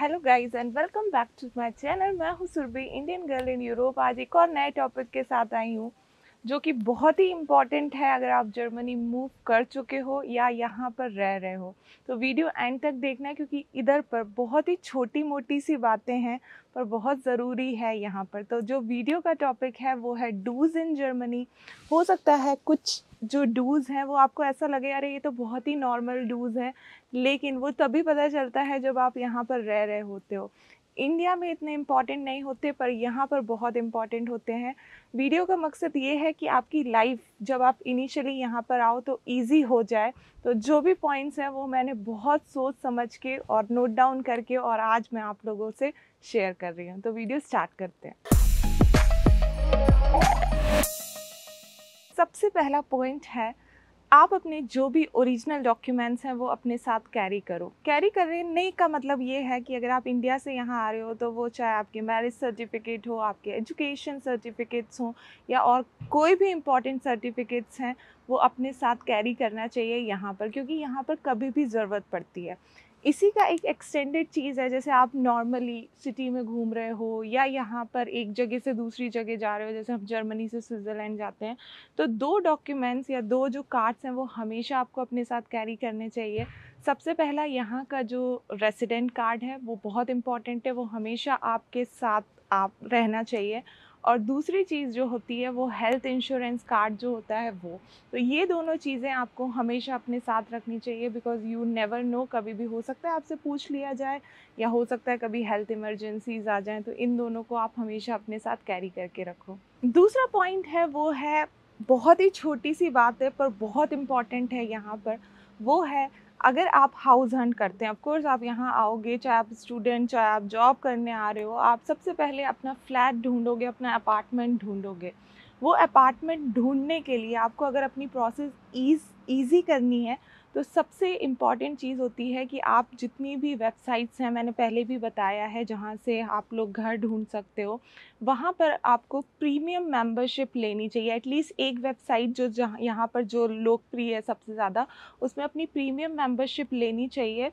Hello guys and welcome back to my channel मैं हूँ Surabhi Indian girl in Europe आज एक और नए टॉपिक के साथ आई हूँ, जो कि बहुत ही इंपॉर्टेंट है अगर आप जर्मनी मूव कर चुके हो या यहाँ पर रह रहे हो। तो वीडियो एंड तक देखना क्योंकि इधर पर बहुत ही छोटी मोटी सी बातें हैं, पर बहुत ज़रूरी है यहाँ पर। तो जो वीडियो का टॉपिक है, वो है डूज़ इन जर्मनी हो सकता है कुछ जो डूज़ हैं, वो आपको ऐसा लगे, अरे, ये तो बहुत ही नॉर्मल डूज़ हैं। लेकिन वो तभी पता चलता है जब आप यहाँ पर रह रहे होते हो। इंडिया में इतने इंपॉर्टेंट नहीं होते, पर यहाँ पर बहुत इंपॉर्टेंट होते हैं। वीडियो का मकसद ये है कि आपकी लाइफ जब आप इनिशियली यहाँ पर आओ तो इजी हो जाए। तो जो भी पॉइंट्स हैं, वो मैंने बहुत सोच समझ के और नोट डाउन करके और आज मैं आप लोगों से शेयर कर रही हूँ। तो वीडियो स्टार्ट करते हैं। सबसे पहला पॉइंट है, आप अपने जो भी ओरिजिनल डॉक्यूमेंट्स हैं वो अपने साथ कैरी करो। कैरी करने का मतलब ये है कि अगर आप इंडिया से यहाँ आ रहे हो तो वो चाहे आपके मैरिज सर्टिफिकेट हो, आपके एजुकेशन सर्टिफिकेट्स हों या और कोई भी इंपॉर्टेंट सर्टिफिकेट्स हैं, वो अपने साथ कैरी करना चाहिए यहाँ पर, क्योंकि यहाँ पर कभी भी ज़रूरत पड़ती है। इसी का एक एक्सटेंडेड चीज़ है, जैसे आप नॉर्मली सिटी में घूम रहे हो या यहाँ पर एक जगह से दूसरी जगह जा रहे हो, जैसे हम जर्मनी से स्विट्ज़रलैंड जाते हैं तो दो डॉक्यूमेंट्स या दो जो कार्ड्स हैं वो हमेशा आपको अपने साथ कैरी करने चाहिए। सबसे पहला यहाँ का जो रेसिडेंट कार्ड है, वो बहुत इंपॉर्टेंट है, वो हमेशा आपके साथ आप रहना चाहिए। और दूसरी चीज़ जो होती है, वो हेल्थ इंश्योरेंस कार्ड जो होता है वो। तो ये दोनों चीज़ें आपको हमेशा अपने साथ रखनी चाहिए बिकॉज़ यू नेवर नो कभी भी हो सकता है आपसे पूछ लिया जाए या हो सकता है कभी हेल्थ इमरजेंसीज आ जाएँ तो इन दोनों को आप हमेशा अपने साथ कैरी करके रखो। दूसरा पॉइंट है, वो है, बहुत ही छोटी सी बात है, पर बहुत इंपॉर्टेंट है यहाँ पर। वो है अगर आप हाउस हंट करते हैं ऑफकोर्स आप यहाँ आओगे, चाहे आप स्टूडेंट चाहे आप जॉब करने आ रहे हो, आप सबसे पहले अपना फ्लैट ढूंढोगे, अपना अपार्टमेंट ढूंढोगे। वो अपार्टमेंट ढूँढने के लिए आपको अगर अपनी प्रोसेस ईज ईजी करनी है तो सबसे इंपॉर्टेंट चीज़ होती है कि आप जितनी भी वेबसाइट्स हैं, मैंने पहले भी बताया है जहाँ से आप लोग घर ढूंढ सकते हो, वहाँ पर आपको प्रीमियम मेंबरशिप लेनी चाहिए। एटलीस्ट एक वेबसाइट जो जहाँ, यहाँ पर जो लोकप्रिय है सबसे ज़्यादा, उसमें अपनी प्रीमियम मेंबरशिप लेनी चाहिए।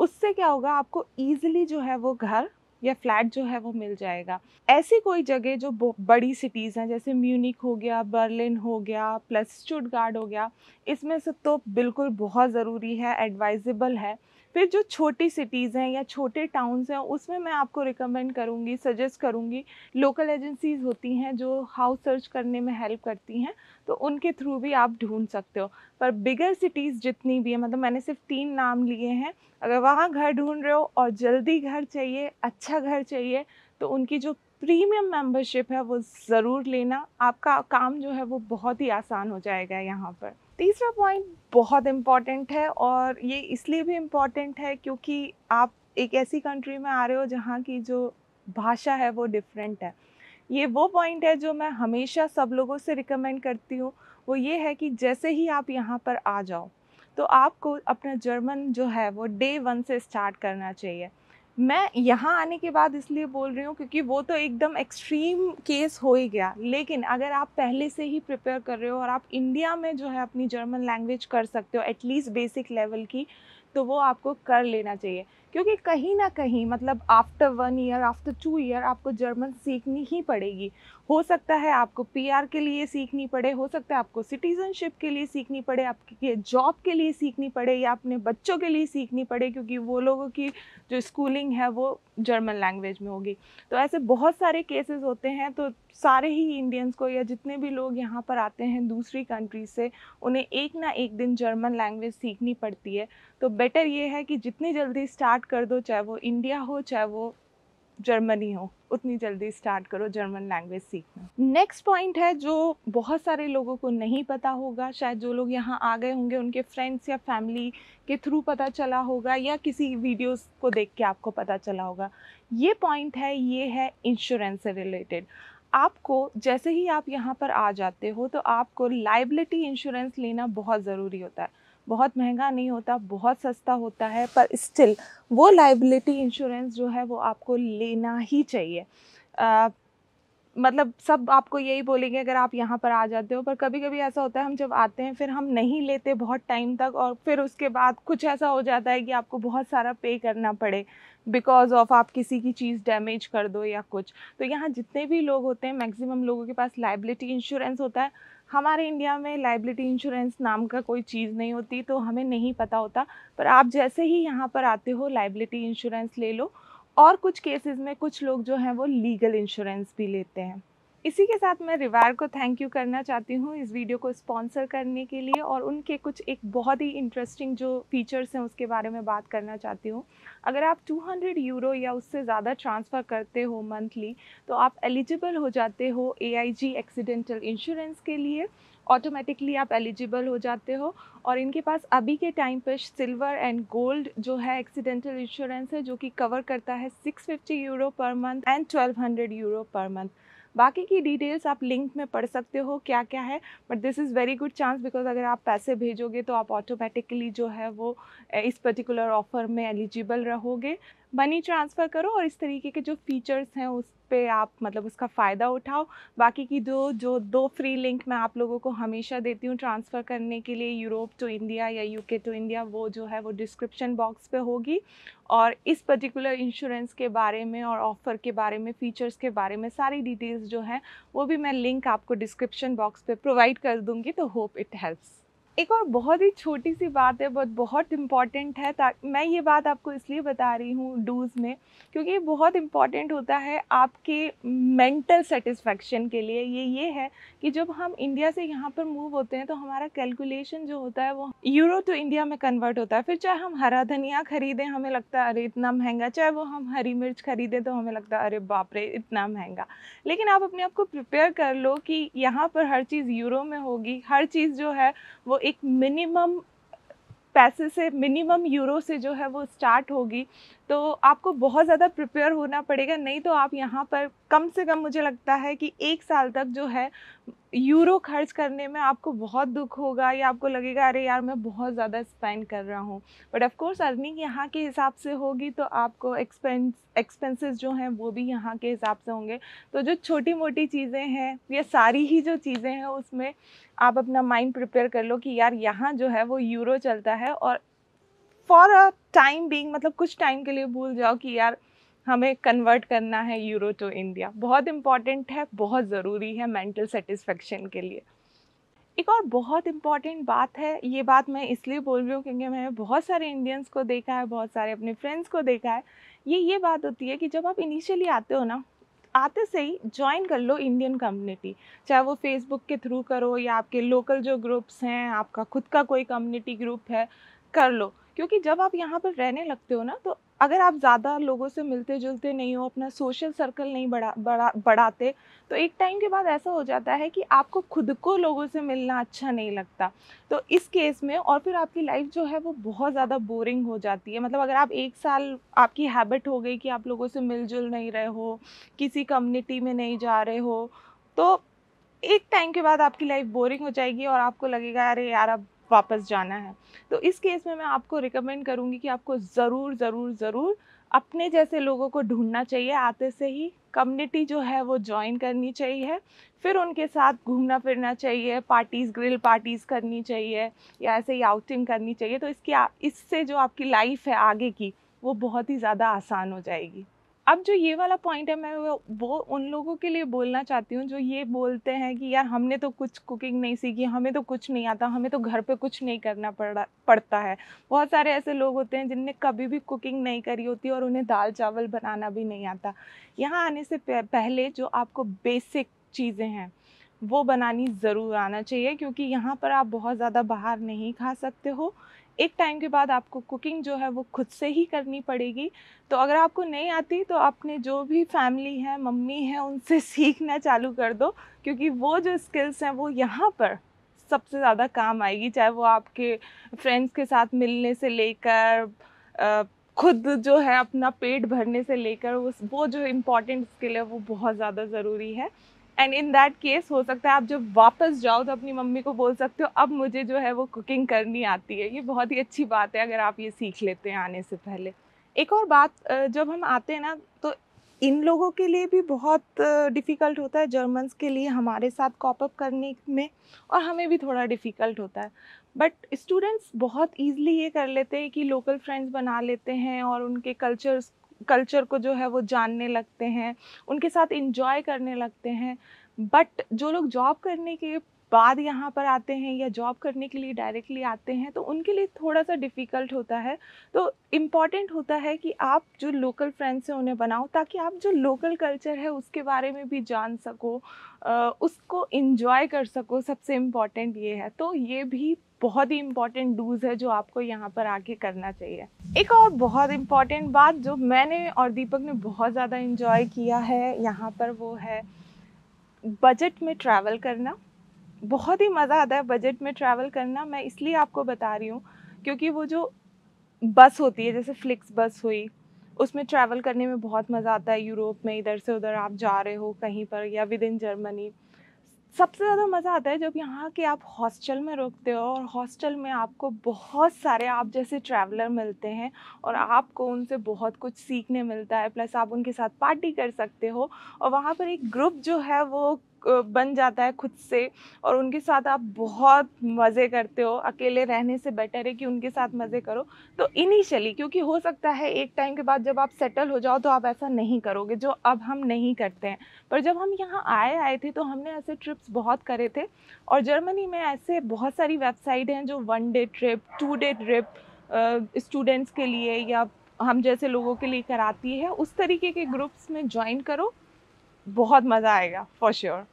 उससे क्या होगा, आपको ईज़िली जो है वो घर या फ्लैट जो है वो मिल जाएगा। ऐसी कोई जगह जो बड़ी सिटीज़ हैं, जैसे म्यूनिक हो गया बर्लिन हो गया प्लस चुटगार्ड हो गया, इसमें से तो बिल्कुल बहुत ज़रूरी है एडवाइजेबल है। फिर जो छोटी सिटीज़ हैं या छोटे टाउन्स हैं, उसमें मैं आपको रिकमेंड करूँगी सजेस्ट करूँगी लोकल एजेंसीज़ होती हैं जो हाउस सर्च करने में हेल्प करती हैं तो उनके थ्रू भी आप ढूंढ सकते हो। पर बिगर सिटीज़ जितनी भी है मतलब मैंने सिर्फ़ तीन नाम लिए हैं, अगर वहाँ घर ढूंढ रहे हो और जल्दी घर चाहिए अच्छा घर चाहिए तो उनकी जो प्रीमियम मेंबरशिप है वो ज़रूर लेना। आपका काम जो है वो बहुत ही आसान हो जाएगा यहाँ पर। तीसरा पॉइंट बहुत इंपॉर्टेंट है और ये इसलिए भी इंपॉर्टेंट है क्योंकि आप एक ऐसी कंट्री में आ रहे हो जहाँ की जो भाषा है वो डिफरेंट है। ये वो पॉइंट है जो मैं हमेशा सब लोगों से रिकमेंड करती हूँ। वो ये है कि जैसे ही आप यहाँ पर आ जाओ तो आपको अपना जर्मन जो है वो डे वन से स्टार्ट करना चाहिए। मैं यहाँ आने के बाद इसलिए बोल रही हूँ क्योंकि वो तो एकदम एक्सट्रीम केस हो ही गया। लेकिन अगर आप पहले से ही प्रिपेयर कर रहे हो और आप इंडिया में जो है अपनी जर्मन लैंग्वेज कर सकते हो एटलीस्ट बेसिक लेवल की तो वो आपको कर लेना चाहिए। क्योंकि कहीं ना कहीं मतलब after one year after two year आपको जर्मन सीखनी ही पड़ेगी। हो सकता है आपको पीआर के लिए सीखनी पड़े, हो सकता है आपको सिटीज़नशिप के लिए सीखनी पड़े, आपके जॉब के लिए सीखनी पड़े या अपने बच्चों के लिए सीखनी पड़े, क्योंकि वो लोगों की जो स्कूलिंग है वो जर्मन लैंग्वेज में होगी। तो ऐसे बहुत सारे केसेस होते हैं तो सारे ही इंडियंस को या जितने भी लोग यहाँ पर आते हैं दूसरी कंट्री से, उन्हें एक ना एक दिन जर्मन लैंग्वेज सीखनी पड़ती है। तो बेटर ये है कि जितनी जल्दी स्टार्ट कर दो, चाहे वो इंडिया हो, चाहे वो जर्मनी हो, उतनी जल्दी स्टार्ट करो जर्मन लैंग्वेज सीखना। नेक्स्ट पॉइंट है जो बहुत सारे लोगों को नहीं पता होगा, शायद जो लोग यहाँ आ गए होंगे, उनके फ्रेंड्स या फैमिली के थ्रू पता चला होगा या किसी वीडियोस को देख के आपको पता चला होगा। ये पॉइंट है, ये है इंश्योरेंस से रिलेटेड आपको जैसे ही आप यहाँ पर आ जाते हो तो आपको लाइबिलिटी इंश्योरेंस लेना बहुत ज़रूरी होता है। बहुत महँगा नहीं होता बहुत सस्ता होता है पर स्टिल वो लाइबिलिटी इंश्योरेंस जो है वो आपको लेना ही चाहिए। आ, मतलब सब आपको यही बोलेंगे अगर आप यहाँ पर आ जाते हो। पर कभी कभी ऐसा होता है हम जब आते हैं फिर हम नहीं लेते बहुत टाइम तक और फिर उसके बाद कुछ ऐसा हो जाता है कि आपको बहुत सारा पे करना पड़े बिकॉज़ ऑफ़ आप किसी की चीज़ डैमेज कर दो या कुछ। तो यहाँ जितने भी लोग होते हैं मैक्सिमम लोगों के पास लाइबिलिटी इंश्योरेंस होता है। हमारे इंडिया में लाइबिलिटी इंश्योरेंस नाम का कोई चीज़ नहीं होती तो हमें नहीं पता होता। पर आप जैसे ही यहाँ पर आते हो लाइबिलिटी इंश्योरेंस ले लो। और कुछ केसेस में कुछ लोग जो हैं, वो लीगल इंश्योरेंस भी लेते हैं। इसी के साथ मैं रिवार को थैंक यू करना चाहती हूँ इस वीडियो को स्पॉन्सर करने के लिए और उनके कुछ एक बहुत ही इंटरेस्टिंग जो फीचर्स हैं उसके बारे में बात करना चाहती हूँ। अगर आप 200 यूरो या उससे ज़्यादा ट्रांसफ़र करते हो मंथली तो आप एलिजिबल हो जाते हो एआईजी एक्सीडेंटल इंश्योरेंस के लिए। ऑटोमेटिकली आप एलिजिबल हो जाते हो और इनके पास अभी के टाइम पर सिल्वर एंड गोल्ड जो है एक्सीडेंटल इंश्योरेंस है, जो कि कवर करता है 650 euro per month and 1200 euro per month बाकी की डिटेल्स आप लिंक में पढ़ सकते हो क्या क्या है but this is very good chance because अगर आप पैसे भेजोगे तो आप ऑटोमेटिकली जो है वो, इस पर्टिकुलर ऑफ़र में एलिजिबल रहोगे। मनी ट्रांसफ़र करो और इस तरीके के जो फीचर्स हैं उस पे आप मतलब उसका फ़ायदा उठाओ। बाकी की दो, जो दो फ्री लिंक मैं आप लोगों को हमेशा देती हूँ ट्रांसफ़र करने के लिए यूरोप टू इंडिया या यूके टू इंडिया वो जो है वो डिस्क्रिप्शन बॉक्स पे होगी। और इस पर्टिकुलर इंश्योरेंस के बारे में और ऑफ़र के बारे में फ़ीचर्स के बारे में सारी डिटेल्स जो हैं, वो भी मैं लिंक आपको डिस्क्रिप्शन बॉक्स पर प्रोवाइड कर दूँगी तो होप इट हेल्प्स एक और बहुत ही छोटी सी बात है, बहुत बहुत इंपॉर्टेंट है मैं ये बात आपको इसलिए बता रही हूँ डूज़ में, क्योंकि ये बहुत इंपॉर्टेंट होता है आपके मेंटल सेटिस्फेक्शन के लिए। ये ये है कि जब हम इंडिया से यहाँ पर मूव होते हैं तो हमारा कैलकुलेशन जो होता है वो यूरो टू इंडिया में कन्वर्ट होता है। फिर चाहे हम हरा धनिया खरीदें, हमें लगता है, अरे, इतना महँगा। चाहे वो हम हरी मिर्च खरीदें तो हमें लगता है, अरे, बाप रे, इतना महँगा। लेकिन आप अपने आप को प्रिपेयर कर लो कि यहाँ पर हर चीज़ यूरो में होगी। हर चीज़ जो है वो एक मिनिमम पैसे से मिनिमम यूरो से जो है वो स्टार्ट होगी। तो आपको बहुत ज़्यादा प्रिपेयर होना पड़ेगा। नहीं तो आप यहाँ पर कम से कम मुझे लगता है कि एक साल तक जो है, यूरो खर्च करने में आपको बहुत दुख होगा या आपको लगेगा, अरे यार, मैं बहुत ज़्यादा स्पेंड कर रहा हूँ। बट ऑफ़ कोर्स अर्निंग यहाँ के हिसाब से होगी तो आपको एक्सपेंस एक्सपेंसेस जो हैं वो भी यहाँ के हिसाब से होंगे। तो जो छोटी मोटी चीज़ें हैं या सारी ही जो चीज़ें हैं उसमें आप अपना माइंड प्रिपेयर कर लो कि यार, यहाँ जो है वो यूरो चलता है और फॉर अ टाइम बींग मतलब कुछ टाइम के लिए भूल जाओ कि यार हमें कन्वर्ट करना है यूरो टू इंडिया बहुत इंपॉर्टेंट है, बहुत ज़रूरी है मेंटल सेटिस्फेक्शन के लिए। एक और बहुत इंपॉर्टेंट बात है, ये बात मैं इसलिए बोल रही हूँ क्योंकि मैंने बहुत सारे इंडियंस को देखा है, बहुत सारे अपने फ्रेंड्स को देखा है। ये ये बात होती है कि जब आप इनिशियली आते हो ना, आते से ही ज्वाइन कर लो इंडियन कम्युनिटी चाहे वो फेसबुक के थ्रू करो या आपके लोकल जो ग्रुप्स हैं, आपका खुद का कोई कम्युनिटी ग्रुप है कर लो। क्योंकि जब आप यहाँ पर रहने लगते हो ना तो अगर आप ज़्यादा लोगों से मिलते जुलते नहीं हो, अपना सोशल सर्कल नहीं बढ़ा बढ़ा, बढ़ाते तो एक टाइम के बाद ऐसा हो जाता है कि आपको खुद को लोगों से मिलना अच्छा नहीं लगता। तो इस केस में और फिर आपकी लाइफ जो है, वो बहुत ज़्यादा बोरिंग हो जाती है। मतलब अगर आप एक साल आपकी हैबिट हो गई कि आप लोगों से मिलजुल नहीं रहे हो, किसी कम्युनिटी में नहीं जा रहे हो तो एक टाइम के बाद आपकी लाइफ बोरिंग हो जाएगी और आपको लगेगा, अरे यार, अब वापस जाना है। तो इस केस में मैं आपको रिकमेंड करूँगी कि आपको ज़रूर ज़रूर ज़रूर अपने जैसे लोगों को ढूंढना चाहिए। आते से ही कम्युनिटी जो है वो ज्वाइन करनी चाहिए। फिर उनके साथ घूमना फिरना चाहिए पार्टीज़ ग्रिल पार्टीज़ करनी चाहिए या ऐसे ही आउटिंग करनी चाहिए। तो इसकी इससे जो आपकी लाइफ है आगे की, वो बहुत ही ज़्यादा आसान हो जाएगी। अब जो ये वाला पॉइंट है मैं वो, वो उन लोगों के लिए बोलना चाहती हूँ जो ये बोलते हैं कि यार हमने तो कुछ कुकिंग नहीं सीखी हमें तो कुछ नहीं आता हमें तो घर पे कुछ नहीं करना पड़ा पड़ता है। बहुत सारे ऐसे लोग होते हैं जिनने कभी भी कुकिंग नहीं करी होती और उन्हें दाल चावल बनाना भी नहीं आता। यहाँ आने से पहले जो आपको बेसिक चीज़ें हैं वो बनानी ज़रूर आना चाहिए क्योंकि यहाँ पर आप बहुत ज़्यादा बाहर नहीं खा सकते हो। एक टाइम के बाद आपको कुकिंग जो है वो खुद से ही करनी पड़ेगी। तो अगर आपको नहीं आती तो अपने जो भी फैमिली है, मम्मी है, उनसे सीखना चालू कर दो, क्योंकि वो जो स्किल्स हैं वो यहाँ पर सबसे ज़्यादा काम आएगी, चाहे वो आपके फ्रेंड्स के साथ मिलने से लेकर खुद जो है अपना पेट भरने से लेकर उस वो जो इम्पोर्टेंट स्किल है वो बहुत ज़्यादा ज़रूरी है। एंड इन दैट केस हो सकता है आप जब वापस जाओ तो अपनी मम्मी को बोल सकते हो, अब मुझे जो है वो कुकिंग करनी आती है। ये बहुत ही अच्छी बात है अगर आप ये सीख लेते हैं आने से पहले। एक और बात जब हम आते हैं ना तो इन लोगों के लिए भी बहुत डिफ़िकल्ट होता है जर्मन्स के लिए हमारे साथ कॉपअप करने में और हमें भी थोड़ा डिफ़िकल्ट होता है। बट स्टूडेंट्स बहुत ईजिली ये कर लेते हैं कि लोकल फ्रेंड्स बना लेते हैं और उनके कल्चर्स कल्चर को जो है वो जानने लगते हैं, उनके साथ इंजॉय करने लगते हैं बट जो लोग जॉब करने के बाद यहाँ पर आते हैं या जॉब करने के लिए डायरेक्टली आते हैं तो उनके लिए थोड़ा सा डिफ़िकल्ट होता है। तो इंपॉर्टेंट होता है कि आप जो लोकल फ्रेंड्स हैं उन्हें बनाओ, ताकि आप जो लोकल कल्चर है उसके बारे में भी जान सको उसको इन्जॉय कर सको, सबसे इंपॉर्टेंट ये है। तो ये भी बहुत ही इंपॉर्टेंट डूज है जो आपको यहाँ पर आके करना चाहिए। एक और बहुत इंपॉर्टेंट बात जो मैंने और दीपक ने बहुत ज़्यादा इन्जॉय किया है, यहाँ पर वो है बजट में ट्रैवल करना। बहुत ही मज़ा आता है बजट में ट्रैवल करना, मैं इसलिए आपको बता रही हूँ क्योंकि वो जो बस होती है, जैसे फ्लिक्स बस हुई, उसमें ट्रैवल करने में बहुत मज़ा आता है, यूरोप में इधर से उधर आप जा रहे हो कहीं पर या विद इन जर्मनी सबसे ज़्यादा मज़ा आता है जब यहाँ के आप हॉस्टल में रुकते हो और हॉस्टल में आपको बहुत सारे आप जैसे ट्रैवलर मिलते हैं और आपको उनसे बहुत कुछ सीखने मिलता है प्लस आप उनके साथ पार्टी कर सकते हो और वहाँ पर एक ग्रुप जो है वो बन जाता है खुद से और उनके साथ आप बहुत मज़े करते हो, अकेले रहने से बेटर है कि उनके साथ मज़े करो। तो इनिशियली क्योंकि हो सकता है एक टाइम के बाद जब आप सेटल हो जाओ तो आप ऐसा नहीं करोगे, जो अब हम नहीं करते हैं। पर जब हम यहाँ आए आए थे तो हमने ऐसे ट्रिप्स बहुत करे थे और जर्मनी में ऐसे बहुत सारी वेबसाइट हैं जो one day trip two day trip students के लिए या हम जैसे लोगों के लिए कराती है, उस तरीके के ग्रुप्स में ज्वाइन करो। बहुत मज़ा आएगा फॉर श्योर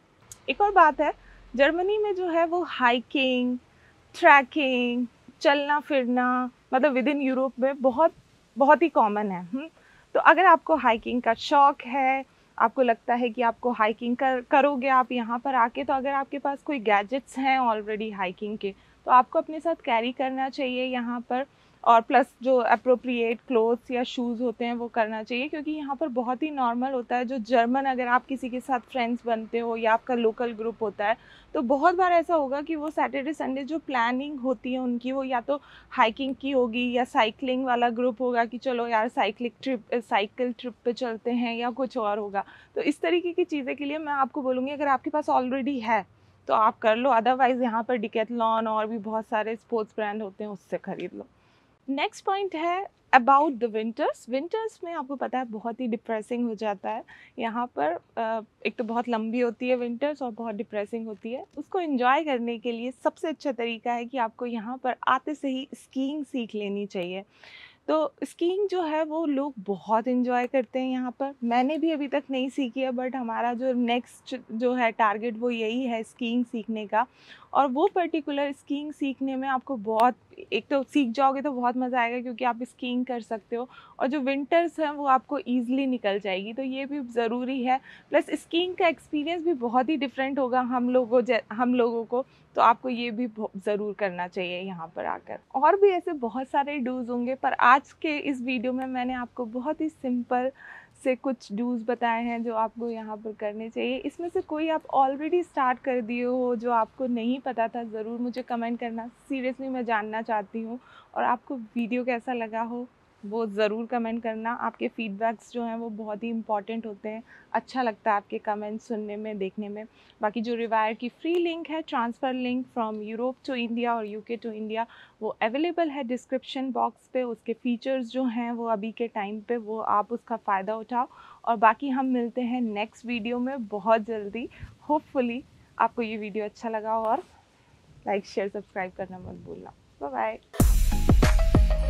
एक और बात है, जर्मनी में जो है वो हाइकिंग ट्रैकिंग चलना, फिरना मतलब विद इन यूरोप में बहुत बहुत ही कॉमन है हुँ? हम्म। तो अगर आपको हाइकिंग का शौक है, आपको लगता है कि आपको हाइकिंग कर, करोगे आप यहाँ पर आके तो अगर आपके पास कोई गैजेट्स हैं ऑलरेडी हाइकिंग के तो आपको अपने साथ कैरी करना चाहिए यहाँ पर और प्लस जो अप्रोप्रिएट क्लोथ्स या शूज़ होते हैं, वो करना चाहिए, क्योंकि यहाँ पर बहुत ही नॉर्मल होता है, जो जर्मन अगर आप किसी के साथ फ्रेंड्स बनते हो या आपका लोकल ग्रुप होता है तो बहुत बार ऐसा होगा कि वो सैटरडे संडे जो प्लानिंग होती है उनकी, वो या तो हाइकिंग की होगी या साइकिलिंग वाला ग्रुप होगा कि चलो यार साइकिलिंग ट्रिप साइकिल ट्रिप पे चलते हैं या कुछ और होगा। तो इस तरीके की चीज़ें के लिए मैं आपको बोलूँगी, अगर आपके पास ऑलरेडी है तो आप कर लो अदरवाइज़ यहाँ पर डिकेथलॉन और भी बहुत सारे स्पोर्ट्स ब्रांड होते हैं, उससे ख़रीद लो। नेक्स्ट पॉइंट है अबाउट द विंटर्स विंटर्स में आपको पता है बहुत ही डिप्रेसिंग हो जाता है। यहाँ पर एक तो बहुत लंबी होती है विंटर्स और बहुत डिप्रेसिंग होती है। उसको इन्जॉय करने के लिए सबसे अच्छा तरीका है कि आपको यहाँ पर आते से ही स्कीइंग सीख लेनी चाहिए। तो स्कीइंग जो है वो लोग बहुत इन्जॉय करते हैं यहाँ पर। मैंने भी अभी तक नहीं सीखी है बट हमारा जो नेक्स्ट जो है टारगेट वो यही है स्कीइंग सीखने का। और वो पर्टिकुलर स्कीइंग सीखने में आपको बहुत एक तो सीख जाओगे तो बहुत मज़ा आएगा क्योंकि आप स्कीइंग कर सकते हो और जो विंटर्स हैं वो आपको ईजिली निकल जाएगी तो ये भी ज़रूरी है। प्लस स्कीइंग का एक्सपीरियंस भी बहुत ही डिफरेंट होगा हम लोगों हम लोगों को तो आपको ये भी ज़रूर करना चाहिए यहाँ पर आकर। और भी ऐसे बहुत सारे डूज होंगे, पर आज के इस वीडियो में मैंने आपको बहुत ही सिंपल से कुछ डूज बताए हैं जो आपको यहाँ पर करने चाहिए। इसमें से कोई आप ऑलरेडी स्टार्ट कर दिए हो जो आपको नहीं पता था, ज़रूर मुझे कमेंट करना। सीरियसली मैं जानना चाहती हूँ और आपको वीडियो कैसा लगा हो? वो ज़रूर कमेंट करना। आपके फीडबैक्स जो हैं वो बहुत ही इंपॉर्टेंट होते हैं। अच्छा लगता है आपके कमेंट सुनने में, देखने में। बाकी जो रिवायर की फ्री लिंक है, transfer link from Europe to India और यूके टू इंडिया, वो अवेलेबल है डिस्क्रिप्शन बॉक्स पे। उसके फीचर्स जो हैं वो अभी के टाइम पे, वो आप उसका फ़ायदा उठाओ। और बाकी हम मिलते हैं नेक्स्ट वीडियो में बहुत जल्दी। होपफुली आपको ये वीडियो अच्छा लगा और लाइक, शेयर, सब्सक्राइब करना मत भूलना। Bye bye